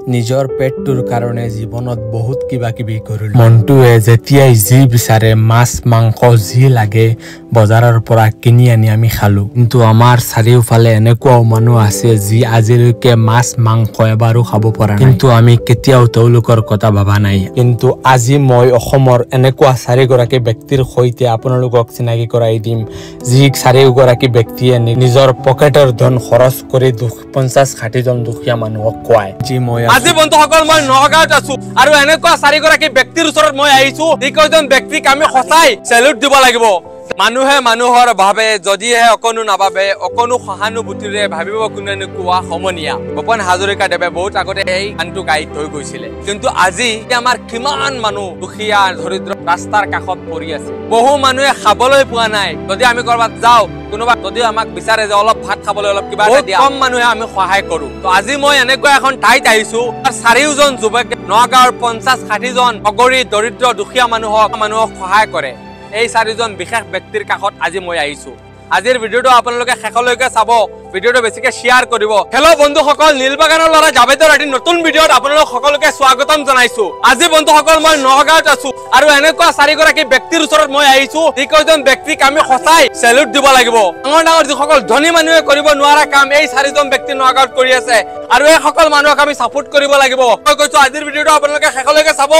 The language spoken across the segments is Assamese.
নিজৰ পেটটোৰ কাৰণে জীৱনত বহুত কিবা কিবি কৰিলো। মনটোৱে যেতিয়াই যি বিচাৰে মাছ মাংস যি লাগে বজাৰৰ পৰা কিনি আনি আমি খালো। কিন্তু আমাৰ চাৰিওফালে এনেকুৱাও মানুহ আছে যি আজিলৈকে মাছ মাংস এবাৰো খাব পৰা কিন্তু আমি কেতিয়াও তেওঁলোকৰ কথা ভবা নাই। কিন্তু আজি মই অসমৰ এনেকুৱা চাৰিগৰাকী ব্যক্তিৰ সৈতে আপোনালোকক চিনাকি কৰাই দিম যি চাৰিওগৰাকী ব্যক্তিয়ে নিজৰ পকেটৰ ধন খৰচ কৰি পঞ্চাছ ষাঠিজন দুখীয়া মানুহক খুৱায়। যি মই আজি বন্ধুসকল মই নগাঁৱত আছো। আৰু এনেকুৱা চাৰিগৰাকী ব্যক্তিৰ ওচৰত মই আহিছো। যিকেইজন ব্যক্তিক আমি সঁচাই চেলুট দিব লাগিব। মানুহে মানুহৰ ভাবে যদিহে অকণো নাভাবে অকণো সহানুভূতিৰে ভাবিব কোনেনো কোৱা সমনীয়া। ভূপেন হাজৰিকাদেৱে বহুত আগতে এই গানটো গাই থৈ গৈছিলে। কিন্তু আজি আমাৰ কিমান মানুহ দুখীয়া দৰিদ্ৰ ৰাস্তাৰ কাষত পৰি আছে। বহু মানুহে খাবলৈ পোৱা নাই। যদি আমি কৰবাত যাওঁ কোনোবা যদিও আমাক বিচাৰে যে অলপ ভাত খাবলৈ অলপ কিবা কম মানুহে আমি সহায় কৰো। তো আজি মই এনেকুৱা এখন ঠাইত আহিছো চাৰিওজন যুৱকে নগাঁৱৰ পঞ্চাছ ষাঠিজন অগৰী দৰিদ্ৰ দুখীয়া মানুহক মানুহক সহায় কৰে। এই চাৰিজন বিশেষ ব্যক্তিৰ কাষত আজি মই আহিছো। আজিৰ ভিডিঅ'টো আপোনালোকে শেষলৈকে চাব। ভিডিঅ'টো বেছিকে শ্বেয়াৰ কৰিব। হেল্ল' বন্ধুসকল নীলবাগানৰ ল'ৰা জাভেদৰ এটি নতুন ভিডিঅ'ত আপোনালোক সকলোকে স্বাগতম জনাইছো। আজি বন্ধুসকল মই নগাঁৱত আছো আৰু এনেকুৱা চাৰিগৰাকী ব্যক্তিৰ ওচৰত মই আহিছো। যিকেইজন ব্যক্তিক আমি সঁচাই চেলুট দিব লাগিব। ডাঙৰ ডাঙৰ যিসকল ধনী মানুহে কৰিব নোৱাৰা কাম এই চাৰিজন ব্যক্তি নগাঁৱত কৰি আছে। আৰু এই সকল মানুহক আমি চাপোৰ্ট কৰিব লাগিব। মই কৈছো আজিৰ ভিডিঅ'টো আপোনালোকে শেষলৈকে চাব।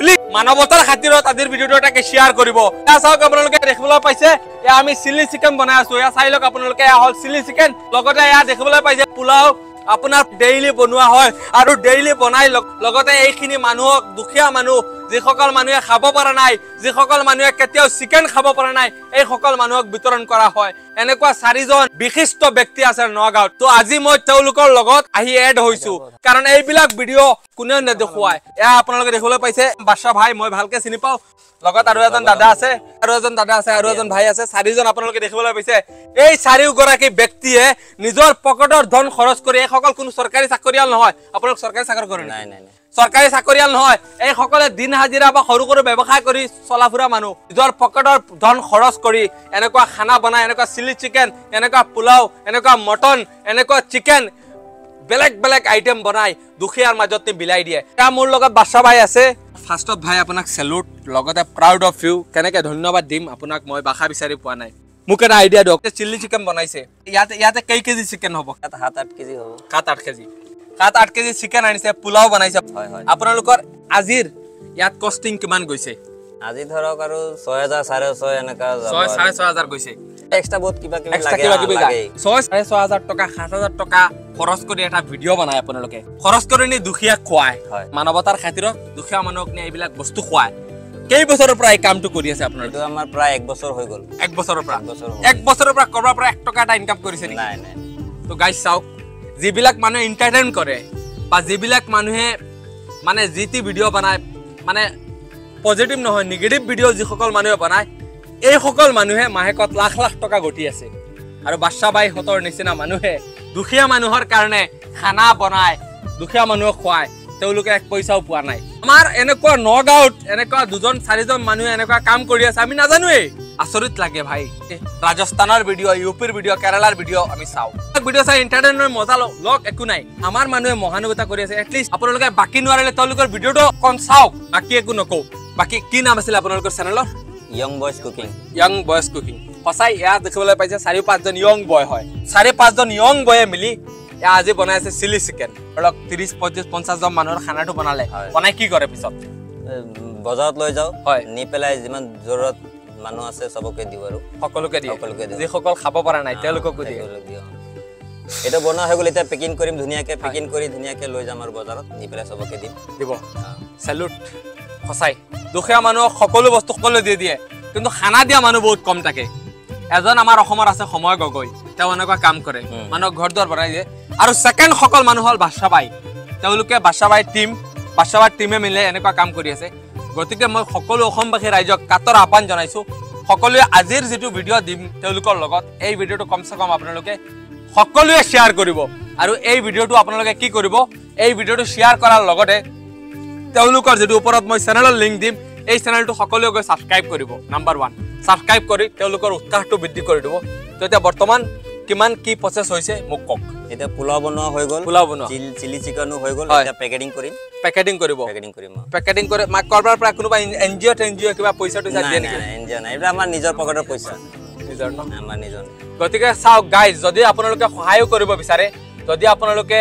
প্লিজ মানৱতাৰ খাতিৰত আজিৰ ভিডিঅ'টো এটাকে শ্বেয়াৰ কৰিব। এয়া চাওক আপোনালোকে দেখিবলৈ পাইছে এয়া আমি চিলি চিকেন বনাই আছো। এয়া চাই লওক আপোনালোকে এয়া হ'ল চিলি চিকেন লগতে এয়া দেখিবলৈ পাইছে পোলাও আপোনাৰ ডেইলি বনোৱা হয়। আৰু ডেইলি বনাই লগ- লগতে এইখিনি মানুহক দুখীয়া মানুহ যিসকল মানুহে খাব পৰা নাই যিসকল মানুহে কেতিয়াও চিকেন খাব পৰা নাই এই সকল মানুহক বিতৰণ কৰা হয়। এনেকুৱা চাৰিজন বিশিষ্ট ব্যক্তি আছে নগাঁৱত। তো আজি মই তেওঁলোকৰ লগত আহি এড হৈছো। কাৰণ এইবিলাক ভিডিঅ' কোনেও নেদেখুৱাই এয়া আপোনালোকে দেখিবলৈ পাইছে। বাদশা ভাই মই ভালকে চিনি পাওঁ। লগত আৰু এজন দাদা আছে আৰু এজন দাদা আছে আৰু এজন ভাই আছে। চাৰিজন আপোনালোকে দেখিবলৈ পাইছে। এই চাৰিওগৰাকী ব্যক্তিয়ে নিজৰ পকেটৰ ধন খৰচ কৰি এইসকল কোনো চৰকাৰী চাকৰিয়াল নহয়। আপোনালোক চৰকাৰী চাকৰি কৰে নাই নাই নাই। চৰকাৰী চাকৰিয়াল নহয় এইসকলে দিন হাজিৰা বা সৰু সৰু ব্যৱসায় কৰি চলা ফুৰা মানুহ। নিজৰ পকেটৰ ধন খৰচ কৰি এনেকুৱা খানা বনাই এনেকুৱা চিলি চিকেন এনেকুৱা পোলাও এনেকুৱা মটন এনেকুৱা চিকেন বেলেগ বেলেগ আইটেম বনাই দুখীয়াৰ মাজত নি বিলাই দিয়ে। এতিয়া মোৰ লগত বাদশা ভাই আছে। ফাৰ্ষ্টত ভাই আপোনাক চেলুট লগতে প্ৰাউড অফ ইউ কেনেকে ধন্যবাদ দিম আপোনাক মই ভাষা বিচাৰি পোৱা নাই। মোক এটা আইডিয়া দিয়ক চিলি চিকেন বনাইছে। ইয়াতে ইয়াতে কেই কেজি চিকেন হ'ব? সাত আঠ কেজি হ'ব। সাত আঠ কেজি। সাত আঠ কেজি চিকেন আনিছে পোলাও বনাইছে। হয়, হয়। আপোনালোকৰ আজিৰ ইয়াত কষ্টিং কিমান গৈছে? আজি ধৰক আৰু ছয় হাজাৰ চাৰে ছয় এনেকা যাব ছয় চাৰে ছয় হাজাৰ গৈছে। এক্সট্ৰা বহুত কিবা কিবি এক্সট্ৰা লাগে কিবা আ, কিবি যায় লাগেই। ছয় চাৰে ছয় হাজাৰ টকা সাত হাজাৰ টকা খৰচ কৰি এটা ভিডিঅ' বনাই আপোনালোকে। খৰচ কৰি নি দুখীয়াক খুৱায়। হয়। মানৱতাৰ খাতিৰত দুখীয়া মানুহক নি এইবিলাক বস্তু খুৱায়। কেইবছৰৰ পৰা এই কামটো কৰি আছে আপোনালোকে? এইটো আমাৰ প্ৰায় এক বছৰ হৈ গ'ল। এক বছৰৰ পৰা। এক বছৰৰ কৰবাৰ পৰা এক টকা এটা ইনকাম কৰিছে নাই নাই। তো চাওক। যিবিলাক মানুহে এণ্টাৰটেইন কৰে বা যিবিলাক মানুহে মানে যি টি ভিডিঅ' বনায় মানে পজিটিভ নহয় নিগেটিভ ভিডিঅ' যিসকল মানুহে বনায় এইসকল মানুহে মাহেকত লাখ লাখ টকা ঘটি আছে। আৰু বাদশা বাইহঁতৰ নিচিনা মানুহে দুখীয়া মানুহৰ কাৰণে খানা বনায় দুখীয়া মানুহক খুৱায় তেওঁলোকে এক পইচাও পোৱা নাই। আমাৰ এনেকুৱা নগাঁৱত এনেকুৱা দুজন চাৰিজন মানুহে এনেকুৱা কাম কৰি আছে আমি নাজানোৱেই। আচৰিত লাগে ভাই। ৰাজস্থানৰ ভিডিঅ' ইউ পিৰ ভিডিঅ' কেৰালাৰ ভিডিঅ' আমি চাওঁ। ভিডিঅ' চাই ইণ্টাৰটেইনৰ মজা লওঁ লওক একো নাই। আমাৰ মানুহে মহানুভূতা কৰি আছে এটলিষ্ট আপোনালোকে বাকী নোৱাৰিলে তেওঁলোকৰ ভিডিঅ'টো অকণ চাওক বাকী একো নকওঁ। বাকী কি নাম আছিলে আপোনালোকৰ চেনেলৰ young boys cooking young boys cooking সঁচাই এয়া দেখিবলৈ পাইছে চাৰি পাঁচজন য়ং বয় হয়। চাৰি পাঁচজন য়ং বয়ে মিলি এয়া আজি বনাই আছে চিলি চিকেন ধৰক ত্ৰিশ পঁয়ত্ৰিশ পঞ্চাছজন মানুহৰ খানাটো বনালে। বনাই কি কৰে পিছত? বজাৰত লৈ যাওঁ। হয়। নি পেলাই যিমান জৰুৰত মানুহ আছে চবকে দিওঁ আৰু। সকলোকে দিয়ে? সকলোকে দিওঁ। যিসকল খাব পৰা নাই তেওঁলোককো দিওঁ। এইটো বনোৱা হৈ গ'ল এতিয়া পেকিং কৰিম ধুনীয়াকে পেকিং কৰি ধুনীয়াকে লৈ যাম আৰু বজাৰত নি পেলাই চবকে দিম। দিব। চেলুট সঁচাই। দুখীয়া মানুহক সকলো বস্তু সকলোৱে দি দিয়ে। কিন্তু খানা দিয়া মানুহ বহুত কম থাকে। এজন আমাৰ অসমত আছে সময় গগৈ। তেওঁ এনেকুৱা কাম কৰে। মানুহক ঘৰ দুৱাৰ বনাই দিয়ে। আৰু ছেকেণ্ড সকল মানুহ হ'ল বাদশাবাই তেওঁলোকে বাদশাবাই টীম বাদশাবাই টীমে মিলে এনেকুৱা কাম কৰি আছে। গতিকে মই সকলো অসমবাসী ৰাইজক কাটৰ আহ্বান জনাইছোঁ। সকলোৱে আজিৰ যিটো ভিডিঅ' দিম তেওঁলোকৰ লগত এই ভিডিঅ'টো কমচে কম আপোনালোকে সকলোৱে শ্বেয়াৰ কৰিব। আৰু এই ভিডিঅ'টো আপোনালোকে কি কৰিব এই ভিডিঅ'টো শ্বেয়াৰ কৰাৰ লগতে তেওঁলোকৰ যিটো ওপৰত মই চেনেলৰ লিংক দিম এই চেনেলটো সকলোৱে গৈ ছাবস্ক্ৰাইব কৰিব। নাম্বাৰ ওৱান ছাবস্ক্ৰাইব কৰি তেওঁলোকৰ উৎসাহটো বৃদ্ধি কৰি দিব। তো এতিয়া বৰ্তমান কিমান কি প্ৰচেছ হৈছে মোক কওক। এতিয়া পোলাও বনোৱা হৈ গ'ল। পোলাও বনোৱা। চিলি চিকেনো হৈ গ'ল। এতিয়া পেকেটিং কৰিম। পেকেটিং কৰিব। পেকেটিং কৰিম অ। পেকেটিং কৰি মাক কৰবাৰ পৰা কোনোবা এন জি অ' টেন জি অ' কিবা পইচা টইচা নাই দিয়ে নাই নেকি এইবিলাক আমাৰ নিজৰ পকেটৰ পইচা। নিজৰ আমাৰ নিজৰ। গতিকে চাওক গাইজ যদি আপোনালোকে সহায়ো কৰিব বিচাৰে যদি আপোনালোকে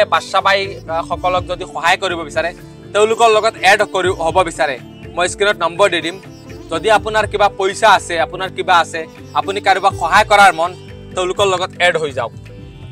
যদি সহায় কৰিব বিচাৰে তেওঁলোকৰ লগত এড কৰি হ'ব বিচাৰে মই স্ক্ৰীণত নম্বৰ দি দিম। যদি আপোনাৰ কিবা পইচা আছে আপোনাৰ কিবা আছে আপুনি কাৰোবাক সহায় কৰাৰ মন তেওঁলোকৰ লগত এড হৈ যাওক।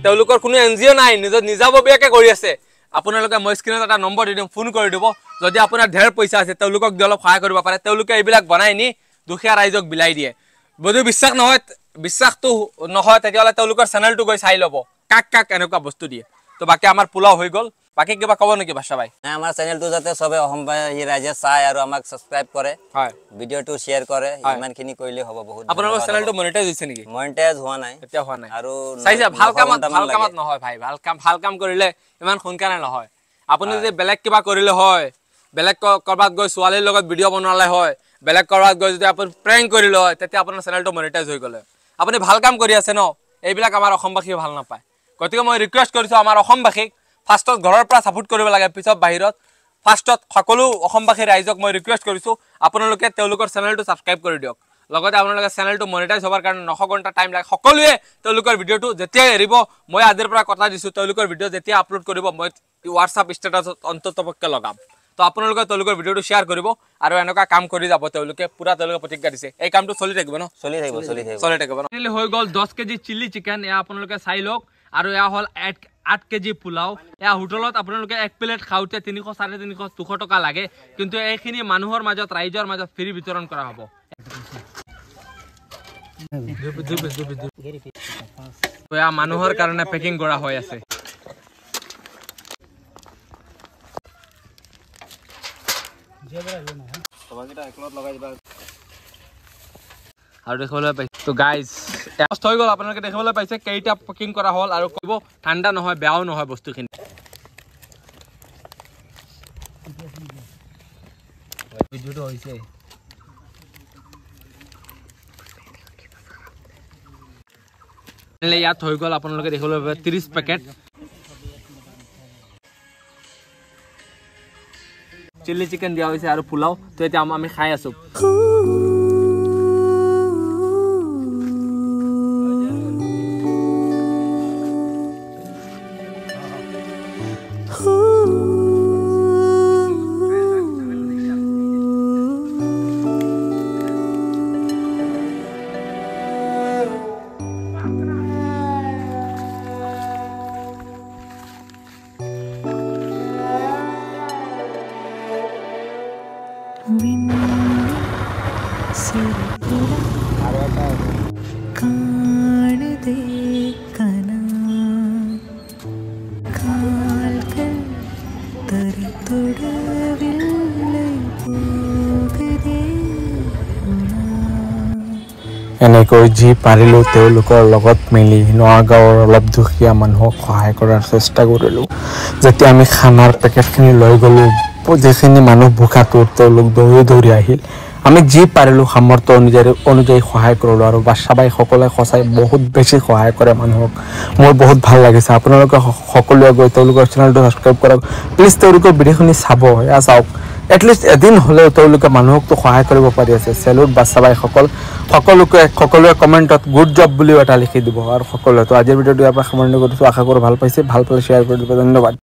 তেওঁলোকৰ কোনো এন জি অ' নাই নিজৰ নিজাববীয়াকৈ কৰি আছে। আপোনালোকে মই স্ক্ৰীণত এটা নম্বৰ দি দিম ফোন কৰি দিব। যদি আপোনাৰ ঢেৰ পইচা আছে তেওঁলোকক দি অলপ সহায় কৰিব পাৰে। তেওঁলোকে এইবিলাক বনাই নি দুখীয়া ৰাইজক বিলাই দিয়ে। যদি বিশ্বাস নহয় বিশ্বাসটো নহয় তেতিয়াহ'লে তেওঁলোকৰ চেনেলটো গৈ চাই ল'ব। কাক কাক এনেকুৱা বস্তু দিয়ে। তো বাকী আমাৰ পোলাও হৈ গ'ল। বাকী কিবা ক'ব নেকি বাদশা ভাই? নাই আমাৰ চেনেলটো যাতে চবে অসমবাসী ৰাইজে চাই আৰু আমাক ছাবস্ক্ৰাইব কৰে। হয়। ভিডিঅ'টো শ্বেয়াৰ কৰে। ইমানখিনি কৰিলে হ'ব বহুত আপোনালোকৰ চেনেলটো মনিটাইজ হৈছে নেকি? মনিটাইজ হোৱা নাই। এতিয়া হোৱা নাই। আৰু চাইছে ভাল কামত ভাল। কামত নহয় ভাই ভাল কাম ভাল কাম কৰিলে ইমান সোনকালে নহয়। আপুনি যদি বেলেগ কিবা কৰিলে হয় বেলেগ ক'ৰবাত গৈ ছোৱালীৰ লগত ভিডিঅ' বনালে হয় বেলেগ ক'ৰবাত গৈ যদি আপুনি প্ৰেংক কৰিলে হয় তেতিয়া আপোনাৰ চেনেলটো মনিটাইজ হৈ গ'লে। আপুনি ভাল কাম কৰি আছে ন এইবিলাক আমাৰ অসমবাসীয়ে ভাল নাপায়। গতিকে মই ৰিকুৱেষ্ট কৰিছোঁ আমাৰ অসমবাসীক ফাৰ্ষ্টত ঘৰৰ পৰা ছাপোৰ্ট কৰিব লাগে পিছত বাহিৰত। ফাৰ্ষ্টত সকলো অসমবাসী ৰাইজক মই ৰিকুৱেষ্ট কৰিছোঁ আপোনালোকে তেওঁলোকৰ চেনেলটো ছাবস্ক্ৰাইব কৰি দিয়ক। লগতে আপোনালোকে চেনেলটো মনিটাইজ হ'বৰ কাৰণে নশ ঘণ্টা টাইম লাগে। সকলোৱে তেওঁলোকৰ ভিডিঅ'টো যেতিয়াই এৰিব মই আজিৰ পৰা কথা দিছোঁ তেওঁলোকৰ ভিডিঅ' যেতিয়া আপলোড কৰিব মই হোৱাটছআপ ষ্টেটাছত অন্ততপক্ষে লগাম। তো আপোনালোকে তেওঁলোকৰ ভিডিঅ'টো শ্বেয়াৰ কৰিব আৰু এনেকুৱা কাম কৰি যাব তেওঁলোকে পূৰা তেওঁলোকে প্ৰতিজ্ঞা দিছে। এই কামটো চলি থাকিব ন? চলি থাকিব চলি থাকিব। চলি থাকিব ন? হৈ গ'ল দহ কেজি চিলি চিকেন এয়া আপোনালোকে চাই লওক। আৰু এয়া হ'ল আঠ আঠ কেজি পোলাও। এয়া হোটেলত আপোনালোকে এক প্লেট খাওঁতে তিনিশ চাৰে তিনিশ দুশ টকা লাগে। কিন্তু এইখিনি মানুহৰ মাজত ৰাইজৰ মাজত ফ্ৰী বিতৰণ কৰা হ'ব। এয়া মানুহৰ কাৰণে পেকিং কৰা হৈ আছে। আৰু দেখিবলৈ পাইছে। তো গাইজ হৈ গ'ল আপোনালোকে দেখিবলৈ পাইছে কেইটা পেকিং কৰা হ'ল আৰু ক'ব ঠাণ্ডা নহয় বেয়াও নহয় বস্তুখিনি। ভিডিঅ'টো হৈছে। ইয়াত হৈ গ'ল আপোনালোকে দেখিবলৈ পাব ত্ৰিছ পেকেট চিলি চিকেন দিয়া হৈছে আৰু পোলাও তো এতিয়া আমি খাই আছোঁ। এনেকৈ যি পাৰিলোঁ তেওঁলোকৰ লগত মিলি নগাঁৱৰ অলপ দুখীয়া মানুহক সহায় কৰাৰ চেষ্টা কৰিলোঁ। যেতিয়া আমি খানাৰ পেকেটখিনি লৈ গ'লোঁ যিখিনি মানুহ ভোকাটো তেওঁলোক দৌৰি দৌৰি আহিল আমি যি পাৰিলোঁ সামৰ্থ্য অনুযায়ী অনুযায়ী সহায় কৰিলোঁ আৰু বাচ্চাবাই সকলোৱে সঁচাই বহুত বেছি সহায় কৰে মানুহক। মোৰ বহুত ভাল লাগিছে। আপোনালোকে সকলোৱে গৈ তেওঁলোকৰ চেনেলটো ছাবস্ক্ৰাইব কৰক। প্লিজ তেওঁলোকৰ ভিডিঅ'খিনি চাব। এয়া চাওক। এটলিষ্ট এদিন হ'লেও তেওঁলোকে মানুহকতো সহায় কৰিব পাৰি আছে। চেলুট বাচ্চাবাইসকল সকলোকে সকলোৱে কমেণ্টত গুড জব বুলিও এটা লিখি দিব। আৰু সকলোৱে তো আজিৰ ভিডিঅ'টো ইয়াৰ পৰা সামৰণি কৰিছোঁ। আশা কৰোঁ ভাল পাইছে। ভাল পালে শ্বেয়াৰ কৰি দিব। ধন্যবাদ।